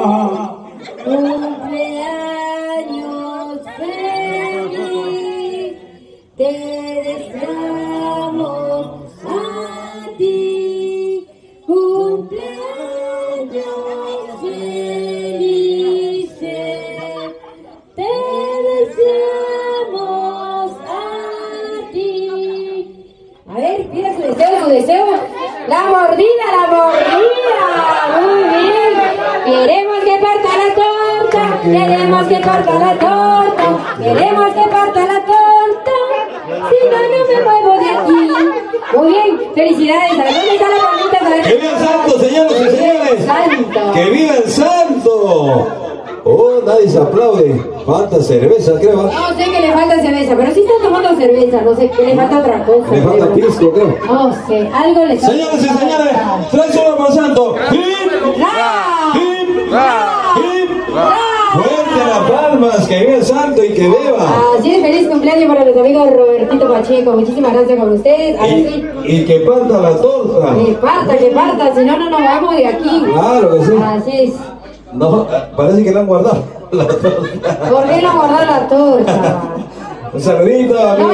Cumpleaños feliz, te deseamos a ti. Cumpleaños felices, te deseamos a ti. A ver, pida su deseo, su deseo. La mordida, la mordida. Queremos que parta la torta, queremos que parta la torta. Si no, no me muevo de aquí. Muy bien, felicidades. ¿A dónde está la palmita? ¡Que viva el santo, señores y señores! Santo. ¡Que viva el santo! Oh, nadie se aplaude. Falta cerveza, creo. No sé que le falta cerveza, pero sí está tomando cerveza. No sé que le falta otra cosa. Le falta creo. pisco, creo. No sé, algo le falta. Señores y señores, tres horas por santo. ¡Hip! ¡Hip! ¡Hip! Fuerte las palmas, que viva el santo y que beba. Así es, feliz cumpleaños para nuestro amigo Robertito Pacheco. Muchísimas gracias con ustedes. Ahora sí, Y, y que parta la torta. que parta, que parta, si no, no nos vamos de aquí. Claro que sí. Así es. No, parece que la han guardado. La torta. ¿Por qué no guardar la torta? Un saludito, amigos.